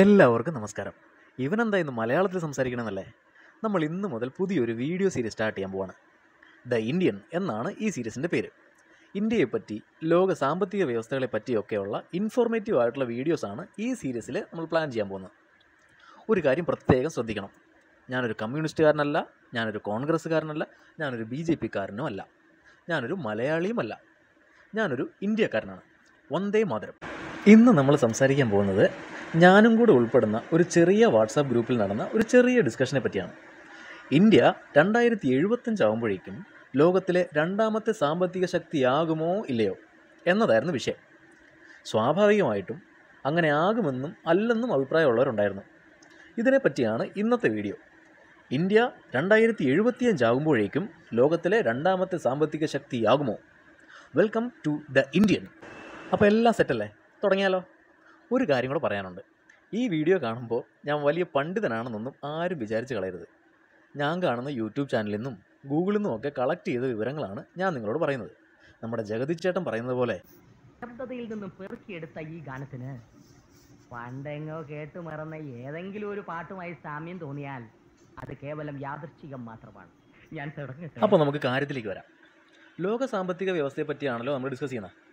എല്ലാവർക്കും നമസ്കാരം. ഇവനെന്താ ഇന്ന് മലയാളത്തിൽ സംസാരിക്കണമെന്നല്ലേ? നമ്മൾ ഇന്ന് മുതൽ പുതിയൊരു വീഡിയോ സീരീസ് സ്റ്റാർട്ട് ചെയ്യാൻ പോവാണ്. ദ ഇന്ത്യൻ എന്നാണ് ഈ സീരീസിന്റെ പേര്. ഇന്ത്യയെപ്പറ്റി ലോക സാമ്പത്തിക വ്യവസ്ഥകളെ പറ്റിയൊക്കെയുള്ള ഇൻഫോർമേറ്റീവ് ആയിട്ടുള്ള വീഡിയോസാണ് ഈ സീരീസിൽ നമ്മൾ പ്ലാൻ ചെയ്യാൻ പോകുന്നത്. ഒരു കാര്യം പ്രത്യേകം ശ്രദ്ധിക്കണം. ഞാനൊരു കമ്മ്യൂണിസ്റ്റുകാരനല്ല ഞാനൊരു കോൺഗ്രസ്സുകാരനല്ല ഞാനൊരു ബി ജെ പിക്കാരനും അല്ല ഞാനൊരു മലയാളിയുമല്ല ഞാനൊരു ഇന്ത്യക്കാരനാണ്. വന്ദേ മാതരം. ഇന്ന് നമ്മൾ സംസാരിക്കാൻ പോകുന്നത് ഞാനും കൂടെ ഉൾപ്പെടുന്ന ഒരു ചെറിയ വാട്സാപ്പ് ഗ്രൂപ്പിൽ നടന്ന ഒരു ചെറിയ ഡിസ്കഷനെ പറ്റിയാണ്. ഇന്ത്യ രണ്ടായിരത്തി എഴുപത്തഞ്ചാകുമ്പോഴേക്കും ലോകത്തിലെ രണ്ടാമത്തെ സാമ്പത്തിക ശക്തിയാകുമോ ഇല്ലയോ എന്നതായിരുന്നു വിഷയം. സ്വാഭാവികമായിട്ടും അങ്ങനെ ആകുമെന്നും അല്ലെന്നും അഭിപ്രായമുള്ളവരുണ്ടായിരുന്നു. ഇതിനെപ്പറ്റിയാണ് ഇന്നത്തെ വീഡിയോ ഇന്ത്യ രണ്ടായിരത്തി എഴുപത്തിയഞ്ചാകുമ്പോഴേക്കും ലോകത്തിലെ രണ്ടാമത്തെ സാമ്പത്തിക ശക്തിയാകുമോ? വെൽക്കം ടു ദ ഇന്ത്യൻ അപ്പോൾ എല്ലാം സെറ്റല്ലേ തുടങ്ങിയാലോ? ഒരു കാര്യം കൂടെ പറയാനുണ്ട്. ഈ വീഡിയോ കാണുമ്പോൾ ഞാൻ വലിയ പണ്ഡിതനാണെന്നൊന്നും ആരും വിചാരിച്ച് കളയരുത്. ഞാൻ കാണുന്ന യൂട്യൂബ് ചാനലിൽ നിന്നും ഗൂഗിളിൽ നിന്നും ഒക്കെ കളക്ട് ചെയ്ത വിവരങ്ങളാണ് ഞാൻ നിങ്ങളോട് പറയുന്നത്. നമ്മുടെ ജഗതിച്ചേട്ടൻ പറയുന്നത് പോലെ. ശബ്ദതയിൽ നിന്നും പെറുക്കിയെടുത്ത ഈ ഗാനത്തിന് പണ്ടെങ്ങോ കേട്ടു മറന്ന ഏതെങ്കിലും ഒരു പാട്ടുമായി സാമ്യം തോന്നിയാൽ അത് കേവലം യാദൃശ്ചികം മാത്രമാണ്. ഞാൻ തുടങ്ങട്ടെ. അപ്പോൾ നമുക്ക് കാര്യത്തിലേക്ക് വരാം. ലോക സാമ്പത്തിക വ്യവസ്ഥയെ പറ്റിയാണല്ലോ നമ്മൾ ഡിസ്കസ് ചെയ്യുന്നത്.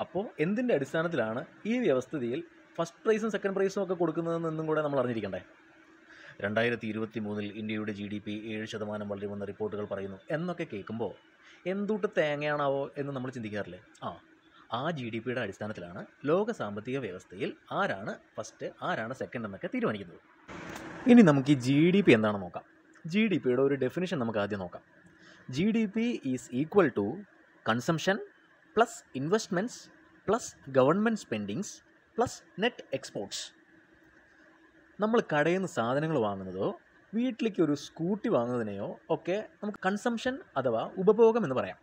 അപ്പോൾ എന്തിന്റെ അടിസ്ഥാനത്തിലാണ് ഈ വ്യവസ്ഥിതിയിൽ ഫസ്റ്റ് പ്രൈസും സെക്കൻഡ് പ്രൈസും ഒക്കെ കൊടുക്കുന്നതെന്നും കൂടെ നമ്മൾ അറിഞ്ഞിരിക്കണ്ടേ? രണ്ടായിരത്തി ഇരുപത്തി മൂന്നിൽ ഇന്ത്യയുടെ ജി ഡി പി ഏഴ് ശതമാനം വളരുമെന്ന റിപ്പോർട്ടുകൾ പറയുന്നു. എന്നൊക്കെ കേൾക്കുമ്പോൾ എന്തുട്ട് തേങ്ങയാണാവോ എന്ന് നമ്മൾ ചിന്തിക്കാറില്ലേ? ആ ആ ജി ഡി പിയുടെ അടിസ്ഥാനത്തിലാണ് ലോക സാമ്പത്തിക വ്യവസ്ഥയിൽ ആരാണ് ഫസ്റ്റ് ആരാണ് സെക്കൻഡ് എന്നൊക്കെ തീരുമാനിക്കുന്നത്. ഇനി നമുക്ക് ഈ ജി ഡി പി എന്താണെന്ന് നോക്കാം. ജി ഡി പിയുടെ ഒരു ഡെഫിനിഷൻ നമുക്ക് ആദ്യം നോക്കാം. G D P is equal to consumption plus investments plus government spendings plus net exports നമ്മൾ കടയിൽ നിന്ന് സാധനങ്ങൾ വാങ്ങുന്നതോ വീട്ടിലേക്ക് ഒരു സ്കൂട്ടി വാങ്ങുന്നതിനെയോ ഒക്കെ നമുക്ക് കൺസംഷൻ അഥവാ ഉപഭോഗം എന്ന് പറയാം.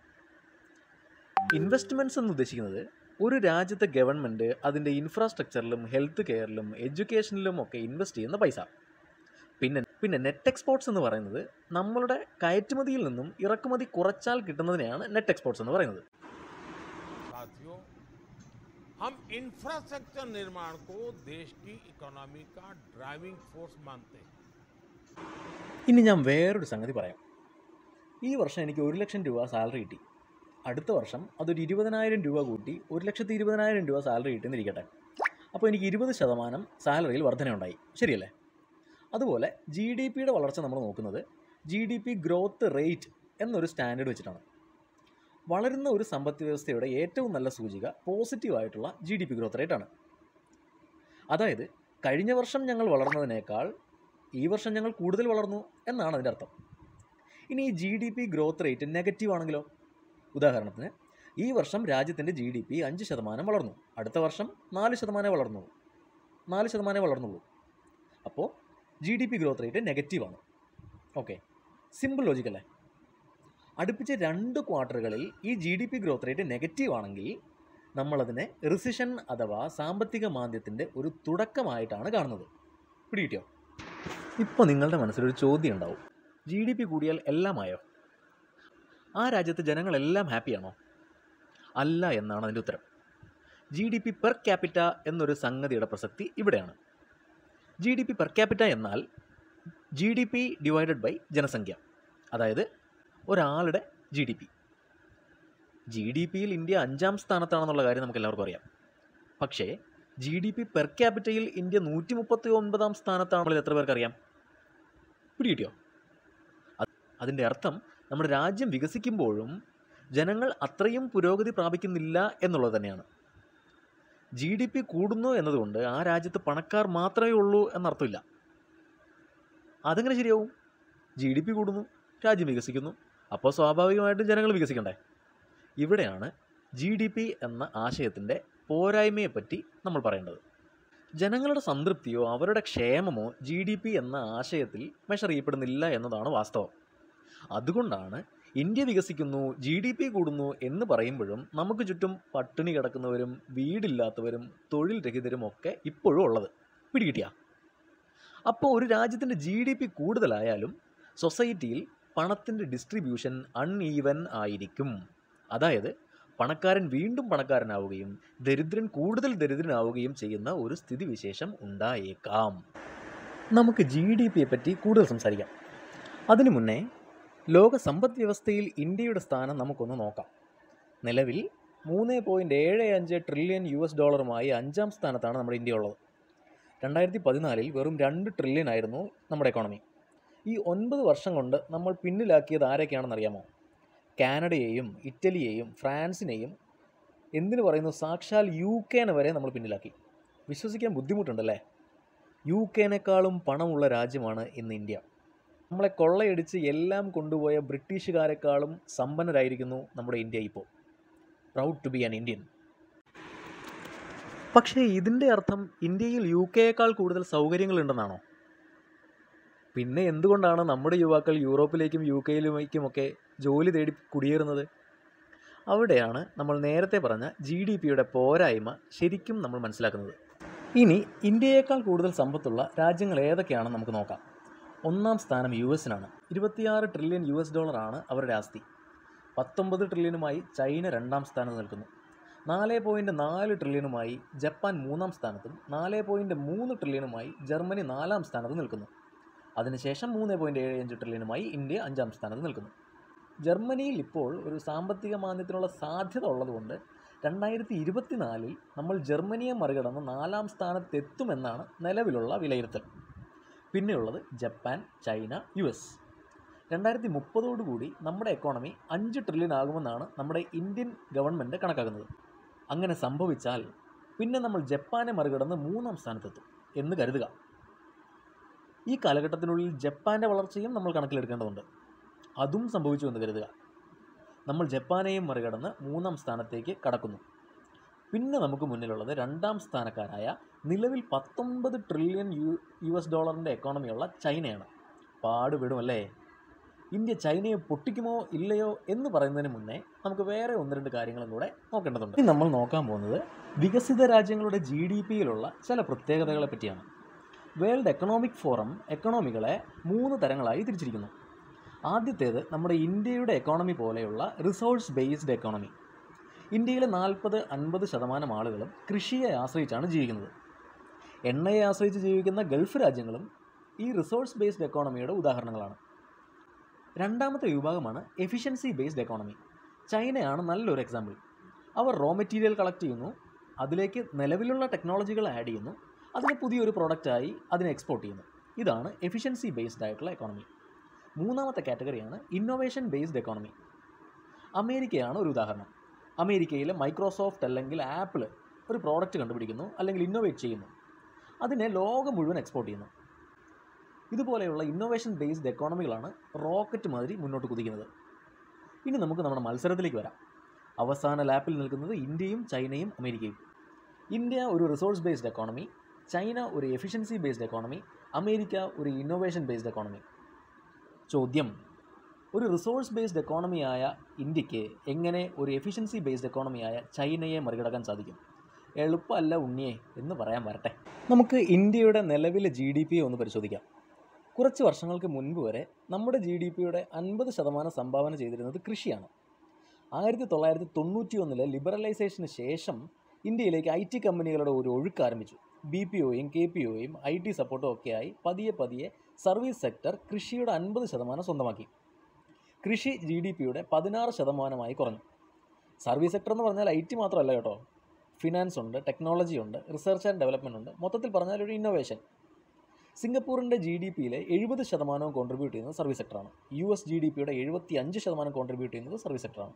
ഇൻവെസ്റ്റ്മെന്റ്സ് എന്ന് ഉദ്ദേശിക്കുന്നത് ഒരു രാജ്യത്തെ ഗവൺമെന്റ് അതിന്റെ ഇൻഫ്രാസ്ട്രക്ചറിലും ഹെൽത്ത് കെയറിലും എഡ്യൂക്കേഷനിലും ഒക്കെ ഇൻവെസ്റ്റ് ചെയ്യുന്ന പൈസ. പിന്നെ പിന്നെ നെറ്റ് എക്സ്പോർട്ട്സ് എന്ന് പറയുന്നത് നമ്മളുടെ കയറ്റുമതിയിൽ നിന്നും ഇറക്കുമതി കുറച്ചാൽ കിട്ടുന്നതിനെയാണ് നെറ്റ് എക്സ്പോർട്ട്സ് എന്ന് പറയുന്നത്. साथियों हम इंफ्रास्ट्रक्चर निर्माण को देश की इकोनॉमी का ड्राइविंग फोर्स मानते हैं ഇനി ഞാൻ വേറൊരു സംഗതി പറയാം ഈ വർഷം എനിക്ക് ഒരു ലക്ഷം രൂപ സാലറി കിട്ടി അടുത്ത വർഷം അതൊരു ഇരുപതിനായിരം രൂപ കൂട്ടി ഒരു ലക്ഷത്തി ഇരുപതിനായിരം രൂപ സാലറി കിട്ടിയെന്നിരിക്കട്ടെ അപ്പോൾ എനിക്ക് ഇരുപത് ശതമാനം സാലറിയിൽ വർധനയുണ്ടായി ശരിയല്ലേ അതുപോലെ ജി ഡി പിയുടെ വളർച്ച നമ്മൾ നോക്കുന്നത് G D P growth rate എന്നൊരു സ്റ്റാൻഡേർഡ് വെച്ചിട്ടാണ് വളരുന്ന ഒരു സമ്പദ് വ്യവസ്ഥയുടെ ഏറ്റവും നല്ല സൂചിക പോസിറ്റീവായിട്ടുള്ള ജി ഡി പി ഗ്രോത്ത് റേറ്റാണ് അതായത് കഴിഞ്ഞ വർഷം ഞങ്ങൾ വളർന്നതിനേക്കാൾ ഈ വർഷം ഞങ്ങൾ കൂടുതൽ വളർന്നു എന്നാണ് അതിന്റെ അർത്ഥം. ഇനി ഈ G D P growth rate negative ആണെങ്കിലോ? ഉദാഹരണത്തിന് ഈ വർഷം രാജ്യത്തിന്റെ ജി ഡി പി അഞ്ച് ശതമാനം വളർന്നു. അടുത്ത വർഷം നാല് ശതമാനം വളർന്നുള്ളൂ. നാല് ശതമാനം വളർന്നുള്ളൂ. അപ്പോൾ G D P growth rate നെഗറ്റീവാണ് ഓക്കെ സിമ്പിൾ ലോജിക്കല്ലേ അടുപ്പിച്ച് രണ്ട് ക്വാർട്ടറുകളിൽ ഈ G D P growth rate negative ആണെങ്കിൽ നമ്മളതിനെ റിസിഷൻ അഥവാ സാമ്പത്തിക മാന്ദ്യത്തിന്റെ ഒരു തുടക്കമായിട്ടാണ് കാണുന്നത്. പിടികിട്ടിയോ? ഇപ്പോൾ നിങ്ങളുടെ മനസ്സിലൊരു ചോദ്യം ഉണ്ടാവും. ജി ഡി പി കൂടിയാൽ എല്ലാമായോ ആ രാജ്യത്തെ ജനങ്ങളെല്ലാം ഹാപ്പിയാണോ അല്ല എന്നാണ് അതിന്റെ ഉത്തരം. G D P per capita എന്നൊരു സംഗതിയുടെ പ്രസക്തി ഇവിടെയാണ്. G D P per capita എന്നാൽ G D P divided by ജനസംഖ്യ. അതായത് ഒരാളുടെ G D P G D പിയിൽ ഇന്ത്യ അഞ്ചാം സ്ഥാനത്താണെന്നുള്ള കാര്യം നമുക്ക് എല്ലാവർക്കും അറിയാം. പക്ഷേ ജി ഡി പി പെർ ക്യാപിറ്റയിൽ ഇന്ത്യ നൂറ്റി മുപ്പത്തി ഒൻപതാം സ്ഥാനത്താണെന്നുള്ളത് എത്ര പേർക്ക് അറിയാം? പിടികിട്ടിയോ? അത് അതിന്റെ അർത്ഥം നമ്മുടെ രാജ്യം വികസിക്കുമ്പോഴും ജനങ്ങൾ അത്രയും പുരോഗതി പ്രാപിക്കുന്നില്ല എന്നുള്ളത് തന്നെയാണ്. ജി ഡി പി കൂടുന്നു എന്നതുകൊണ്ട് ആ രാജ്യത്ത് പണക്കാർ മാത്രമേ ഉള്ളൂ എന്നർത്ഥമില്ല. അതെങ്ങനെ ശരിയാവും? ജി ഡി പി കൂടുന്നു രാജ്യം വികസിക്കുന്നു. അപ്പോൾ സ്വാഭാവികമായിട്ടും ജനങ്ങൾ വികസിക്കണ്ടേ? ഇവിടെയാണ് ജി ഡി പി എന്ന ആശയത്തിന്റെ പോരായ്മയെപ്പറ്റി നമ്മൾ പറയേണ്ടത്. ജനങ്ങളുടെ സംതൃപ്തിയോ അവരുടെ ക്ഷേമമോ ജി ഡി പി എന്ന ആശയത്തിൽ മെഷർ ചെയ്യപ്പെടുന്നില്ല എന്നതാണ് വാസ്തവം. അതുകൊണ്ടാണ് ഇന്ത്യ വികസിക്കുന്നു ജി ഡി പി കൂടുന്നു എന്ന് പറയുമ്പോഴും നമുക്ക് ചുറ്റും പട്ടിണി കിടക്കുന്നവരും വീടില്ലാത്തവരും തൊഴിൽ രഹിതരും ഒക്കെ ഇപ്പോഴും ഉള്ളത്. പിടികിട്ടിയ. അപ്പോൾ ഒരു രാജ്യത്തിന്റെ ജി ഡി പി കൂടുതലായാലും സൊസൈറ്റിയിൽ പണത്തിന്റെ ഡിസ്ട്രിബ്യൂഷൻ അൺഈവൻ ആയിരിക്കും. അതായത് പണക്കാരൻ വീണ്ടും പണക്കാരനാവുകയും ദരിദ്രൻ കൂടുതൽ ദരിദ്രനാവുകയും ചെയ്യുന്ന ഒരു സ്ഥിതിവിശേഷം ഉണ്ടായേക്കാം. നമുക്ക് ജി ഡി പിയെ പറ്റി കൂടുതൽ സംസാരിക്കാം. അതിനു മുന്നേ ലോക സമ്പദ് വ്യവസ്ഥയിൽ ഇന്ത്യയുടെ സ്ഥാനം നമുക്കൊന്ന് നോക്കാം. നിലവിൽ മൂന്ന് പോയിന്റ് ഏഴ് അഞ്ച് ട്രില്യൺ യു എസ് ഡോളറുമായി അഞ്ചാം സ്ഥാനത്താണ് നമ്മുടെ ഇന്ത്യ ഉള്ളത്. രണ്ടായിരത്തി പതിനാലിൽ വെറും രണ്ട് ട്രില്യൺ ആയിരുന്നു നമ്മുടെ എക്കോണമി ഈ ഒൻപത് വർഷം കൊണ്ട് നമ്മൾ പിന്നിലാക്കിയത് ആരൊക്കെയാണെന്ന് അറിയാമോ? കാനഡയെയും ഇറ്റലിയെയും ഫ്രാൻസിനെയും. എന്തിനു പറയുന്നു? സാക്ഷാൽ യു കെനെ വരെ നമ്മൾ പിന്നിലാക്കി. വിശ്വസിക്കാൻ ബുദ്ധിമുട്ടുണ്ടല്ലേ? യു കെനേക്കാളും പണമുള്ള രാജ്യമാണ് ഇന്ന് ഇന്ത്യ. നമ്മളെ കൊള്ളയടിച്ച് എല്ലാം കൊണ്ടുപോയ ബ്രിട്ടീഷുകാരെക്കാളും സമ്പന്നരായിരിക്കുന്നു നമ്മുടെ ഇന്ത്യ ഇപ്പോൾ. Proud to be an Indian. പക്ഷേ ഇതിന്റെ അർത്ഥം ഇന്ത്യയിൽ യു കെയേക്കാൾ കൂടുതൽ സൗകര്യങ്ങളുണ്ടെന്നാണോ? പിന്നെ എന്തുകൊണ്ടാണ് നമ്മുടെ യുവാക്കൾ യൂറോപ്പിലേക്കും യു കെയിലേക്കുമൊക്കെ ജോലി തേടി കുടിയേറുന്നത്? അവിടെയാണ് നമ്മൾ നേരത്തെ പറഞ്ഞ ജി ഡി പിയുടെ പോരായ്മ ശരിക്കും നമ്മൾ മനസ്സിലാക്കുന്നത്. ഇനി ഇന്ത്യയേക്കാൾ കൂടുതൽ സമ്പത്തുള്ള രാജ്യങ്ങൾ ഏതൊക്കെയാണെന്ന് നമുക്ക് നോക്കാം. ഒന്നാം സ്ഥാനം യു എസിനാണ്. ഇരുപത്തിയാറ് ട്രില്യൺ യു എസ് ഡോളറാണ് അവരുടെ ആസ്തി. പത്തൊമ്പത് ട്രില്യണുമായി ചൈന രണ്ടാം സ്ഥാനത്ത് നിൽക്കുന്നു. നാല് പോയിന്റ് നാല് ട്രില്യണുമായി ജപ്പാൻ മൂന്നാം സ്ഥാനത്തും നാല് പോയിന്റ് മൂന്ന് ട്രില്യണുമായി ജർമ്മനി നാലാം സ്ഥാനത്ത് നിൽക്കുന്നു. അതിനുശേഷം മൂന്ന് പോയിന്റ് ഏഴ് അഞ്ച് ട്രില്യനുമായി ഇന്ത്യ അഞ്ചാം സ്ഥാനത്ത് നിൽക്കുന്നു. ജർമ്മനിയിൽ ഇപ്പോൾ ഒരു സാമ്പത്തിക മാന്ദ്യത്തിനുള്ള സാധ്യത ഉള്ളതുകൊണ്ട് രണ്ടായിരത്തി ഇരുപത്തിനാലിൽ നമ്മൾ ജർമ്മനിയെ മറികടന്ന് നാലാം സ്ഥാനത്തെത്തുമെന്നാണ് നിലവിലുള്ള വിലയിരുത്തൽ. പിന്നെയുള്ളത് ജപ്പാൻ ചൈന യു എസ്. രണ്ടായിരത്തി മുപ്പതോടുകൂടി നമ്മുടെ എക്കോണമി അഞ്ച് ട്രില്യൺ ആകുമെന്നാണ് നമ്മുടെ ഇന്ത്യൻ ഗവൺമെന്റ് കണക്കാക്കുന്നത്. അങ്ങനെ സംഭവിച്ചാൽ പിന്നെ നമ്മൾ ജപ്പാനെ മറികടന്ന് മൂന്നാം സ്ഥാനത്തെത്തും എന്ന് കരുതുക. ഈ കാലഘട്ടത്തിനുള്ളിൽ ജപ്പാന്റെ വളർച്ചയും നമ്മൾ കണക്കിലെടുക്കേണ്ടതുണ്ട്. അതും സംഭവിച്ചു എന്ന് കരുതുക. നമ്മൾ ജപ്പാനെയും മറികടന്ന് മൂന്നാം സ്ഥാനത്തേക്ക് കടക്കുന്നു. പിന്നെ നമുക്ക് മുന്നിലുള്ളത് രണ്ടാം സ്ഥാനക്കാരായ നിലവിൽ പത്തൊമ്പത് ട്രില്യൺ യു യു എസ് ഡോളറിന്റെ എക്കോണമിയുള്ള ചൈനയാണ്. പാടുപെടുമല്ലേ? ഇന്ത്യ ചൈനയെ പൊട്ടിക്കുമോ ഇല്ലയോ എന്ന് പറയുന്നതിന് മുന്നേ നമുക്ക് വേറെ ഒന്ന് രണ്ട് കാര്യങ്ങളും കൂടെ നോക്കേണ്ടതുണ്ട്. നമ്മൾ നോക്കാൻ പോകുന്നത് വികസിത രാജ്യങ്ങളുടെ ജി ഡി പിയിലുള്ള ചില പ്രത്യേകതകളെ പറ്റിയാണ്. വേൾഡ് എക്കണോമിക് ഫോറം എക്കണോമികളെ മൂന്ന് തരങ്ങളായി തിരിച്ചിരിക്കുന്നു. ആദ്യത്തേത് നമ്മുടെ ഇന്ത്യയുടെ എക്കോണമി പോലെയുള്ള റിസോഴ്സ് ബേസ്ഡ് എക്കോണമി. ഇന്ത്യയിലെ നാൽപ്പത് അൻപത് ശതമാനം ആളുകളും കൃഷിയെ ആശ്രയിച്ചാണ് ജീവിക്കുന്നത്. എണ്ണയെ ആശ്രയിച്ച് ജീവിക്കുന്ന ഗൾഫ് രാജ്യങ്ങളും ഈ റിസോഴ്സ് ബേസ്ഡ് എക്കോണമിയുടെ ഉദാഹരണങ്ങളാണ്. രണ്ടാമത്തെ വിഭാഗമാണ് എഫിഷ്യൻസി ബേസ്ഡ് എക്കോണമി. ചൈനയാണ് നല്ലൊരു എക്സാമ്പിൾ. അവർ റോ മെറ്റീരിയൽ കളക്ട് ചെയ്യുന്നു അതിലേക്ക് നിലവിലുള്ള ടെക്നോളജികൾ ആഡ് ചെയ്യുന്നു അതിനെ പുതിയൊരു പ്രോഡക്റ്റായി അതിനെ എക്സ്പോർട്ട് ചെയ്യുന്നു. ഇതാണ് എഫിഷ്യൻസി ബേസ്ഡ് ആയിട്ടുള്ള എക്കോണമി മൂന്നാമത്തെ കാറ്റഗറിയാണ് ഇന്നോവേഷൻ ബേസ്ഡ് എക്കോണമി അമേരിക്കയാണ് ഒരു ഉദാഹരണം. അമേരിക്കയിലെ മൈക്രോസോഫ്റ്റ് അല്ലെങ്കിൽ ആപ്പിൾ ഒരു പ്രോഡക്റ്റ് കണ്ടുപിടിക്കുന്നു അല്ലെങ്കിൽ ഇന്നോവേറ്റ് ചെയ്യുന്നു. അതിനെ ലോകം മുഴുവൻ എക്സ്പോർട്ട് ചെയ്യുന്നു. ഇതുപോലെയുള്ള ഇന്നോവേഷൻ ബേസ്ഡ് എക്കോണമികളാണ് റോക്കറ്റ് മാതിരി മുന്നോട്ട് കുതിക്കുന്നത്. ഇനി നമുക്ക് നമ്മുടെ മത്സരത്തിലേക്ക് വരാം. അവസാന ലാപ്പിൽ നിൽക്കുന്നത് ഇന്ത്യയും ചൈനയും അമേരിക്കയും. ഇന്ത്യ ഒരു റിസോഴ്സ് ബേസ്ഡ് എക്കോണമി ചൈന ഒരു എഫിഷ്യൻസി ബേസ്ഡ് എക്കോണമി അമേരിക്ക ഒരു ഇന്നോവേഷൻ ബേസ്ഡ് എക്കോണമി ചോദ്യം ഒരു റിസോഴ്സ് ബേസ്ഡ് എക്കോണമിയായ ഇന്ത്യയ്ക്ക് എങ്ങനെ ഒരു എഫിഷ്യൻസി ബേസ്ഡ് എക്കോണമിയായ ചൈനയെ മറികടക്കാൻ സാധിക്കും? എളുപ്പമല്ല ഉണ്ണിയെ എന്ന് പറയാൻ വരട്ടെ. നമുക്ക് ഇന്ത്യയുടെ നിലവിലെ ജി ഡി പി ഒന്ന് പരിശോധിക്കാം. കുറച്ച് വർഷങ്ങൾക്ക് മുൻപ് വരെ നമ്മുടെ ജി ഡി പിയുടെ അൻപത് ശതമാനം സംഭാവന ചെയ്തിരുന്നത് കൃഷിയാണ്. ആയിരത്തി തൊള്ളായിരത്തി തൊണ്ണൂറ്റി ഒന്നിലെ ലിബറലൈസേഷന് ശേഷം ഇന്ത്യയിലേക്ക് ഐ ടി കമ്പനികളുടെ ഒരു ഒഴുക്ക് ആരംഭിച്ചു. ബി പി ഒയും കെ പി ഒയും ഐ ടി സപ്പോർട്ടും ഒക്കെയായി പതിയെ പതിയെ സർവീസ് സെക്ടർ കൃഷിയുടെ അൻപത് ശതമാനം സ്വന്തമാക്കി. കൃഷി ജി ഡി പിയുടെ പതിനാറ് ശതമാനമായി കുറഞ്ഞു. സർവീസ് സെക്ടർ എന്ന് പറഞ്ഞാൽ ഐ ടി മാത്രമല്ല കേട്ടോ. ഫിനാൻസ് ഉണ്ട് ടെക്നോളജി ഉണ്ട് റിസർച്ച് ആൻഡ് ഡെവലപ്മെന്റ് ഉണ്ട്. മൊത്തത്തിൽ പറഞ്ഞാൽ ഒരു ഇന്നോവേഷൻ. സിംഗപ്പൂരിന്റെ ജി ഡി പിയിലെ എഴുപത് ശതമാനവും കോൺട്രിബ്യൂട്ട് ചെയ്യുന്നത് സർവീസ് സെക്ടറാണ്. യു എസ് ജി ഡി പിയുടെ എഴുപത്തി അഞ്ച് ശതമാനം കോൺട്രിബ്യൂട്ട് ചെയ്യുന്നത് സർവീസ് സെക്ടറാണ്.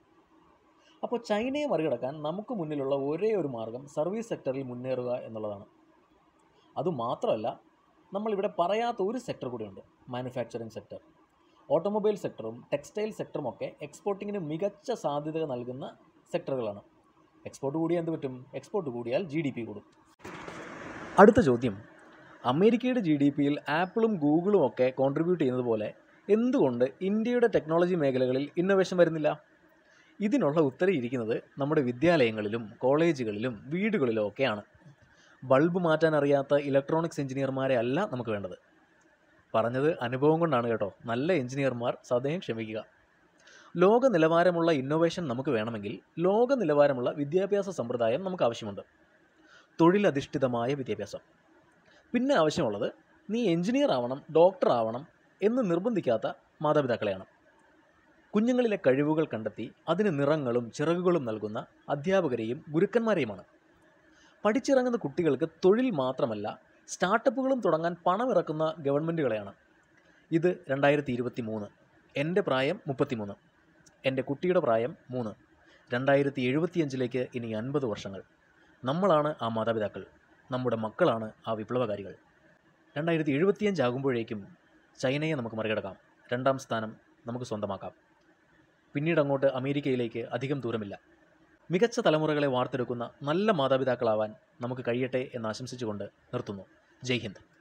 അപ്പോൾ ചൈനയെ മറികടക്കാൻ നമുക്ക് മുന്നിലുള്ള ഒരേ ഒരു മാർഗം സർവീസ് സെക്ടറിൽ മുന്നേറുക എന്നുള്ളതാണ്. അതുമാത്രമല്ല നമ്മളിവിടെ പറയാത്ത ഒരു സെക്ടർ കൂടിയുണ്ട്. മാനുഫാക്ചറിങ് സെക്ടർ ഓട്ടോമൊബൈൽ സെക്ടറും ടെക്സ്റ്റൈൽ സെക്ടറും ഒക്കെ എക്സ്പോർട്ടിങ്ങിന് മികച്ച സാധ്യത നൽകുന്ന സെക്ടറുകളാണ് എക്സ്പോർട്ട് കൂടിയാൽ എന്ത് പറ്റും? എക്സ്പോർട്ട് കൂടിയാൽ ജി ഡി പി കൂടും. അടുത്ത ചോദ്യം. അമേരിക്കയുടെ ജി ഡി പിയിൽ ആപ്പിളും ഗൂഗിളും ഒക്കെ കോൺട്രിബ്യൂട്ട് ചെയ്യുന്നത് പോലെ എന്തുകൊണ്ട് ഇന്ത്യയുടെ ടെക്നോളജി മേഖലകളിൽ ഇന്നോവേഷൻ വരുന്നില്ല? ഇതിനുള്ള ഉത്തരം ഇരിക്കുന്നത് നമ്മുടെ വിദ്യാലയങ്ങളിലും കോളേജുകളിലും വീടുകളിലും ഒക്കെയാണ്. ബൾബ് മാറ്റാൻ അറിയാത്ത ഇലക്ട്രോണിക്സ് എഞ്ചിനീയർമാരെ അല്ല നമുക്ക് വേണ്ടത്. പറഞ്ഞത് അനുഭവം കൊണ്ടാണ് കേട്ടോ. നല്ല എഞ്ചിനീയർമാർ സദയം ക്ഷമിക്കുക. ലോക നിലവാരമുള്ള ഇന്നോവേഷൻ നമുക്ക് വേണമെങ്കിൽ ലോക നിലവാരമുള്ള വിദ്യാഭ്യാസ സമ്പ്രദായം നമുക്ക് ആവശ്യമുണ്ട്. തൊഴിലധിഷ്ഠിതമായ വിദ്യാഭ്യാസം. പിന്നെ ആവശ്യമുള്ളത് നീ എഞ്ചിനീയർ ആവണം ഡോക്ടർ ആവണം എന്ന് നിർബന്ധിക്കാത്ത മാതാപിതാക്കളെയാണ്. കുഞ്ഞുങ്ങളിലെ കഴിവുകൾ കണ്ടെത്തി അതിന് നിറങ്ങളും ചിറകുകളും നൽകുന്ന അധ്യാപകരെയും ഗുരുക്കന്മാരെയുമാണ്. പഠിച്ചിറങ്ങുന്ന കുട്ടികൾക്ക് തൊഴിൽ മാത്രമല്ല സ്റ്റാർട്ടപ്പുകളും തുടങ്ങാൻ പണമിറക്കുന്ന ഗവൺമെന്റുകളെയാണ് ഇത് രണ്ടായിരത്തി ഇരുപത്തി മൂന്ന് എന്റെ പ്രായം മുപ്പത്തിമൂന്ന്. എന്റെ കുട്ടിയുടെ പ്രായം മൂന്ന്. രണ്ടായിരത്തി എഴുപത്തിയഞ്ചിലേക്ക് ഇനി അൻപത് വർഷങ്ങൾ. നമ്മളാണ് ആ മാതാപിതാക്കൾ. നമ്മുടെ മക്കളാണ് ആ വിപ്ലവകാരികൾ. രണ്ടായിരത്തി എഴുപത്തിയഞ്ച് ആകുമ്പോഴേക്കും ചൈനയെ നമുക്ക് മറികടക്കാം. രണ്ടാം സ്ഥാനം നമുക്ക് സ്വന്തമാക്കാം. പിന്നീട് അങ്ങോട്ട് അമേരിക്കയിലേക്ക് അധികം ദൂരമില്ല. മികച്ച തലമുറകളെ വാർത്തെടുക്കുന്ന നല്ല മാതാപിതാക്കളാവാൻ നമുക്ക് കഴിയട്ടെ എന്ന് ആശംസിച്ചുകൊണ്ട് നിർത്തുന്നു. ജയ് ഹിന്ദ്.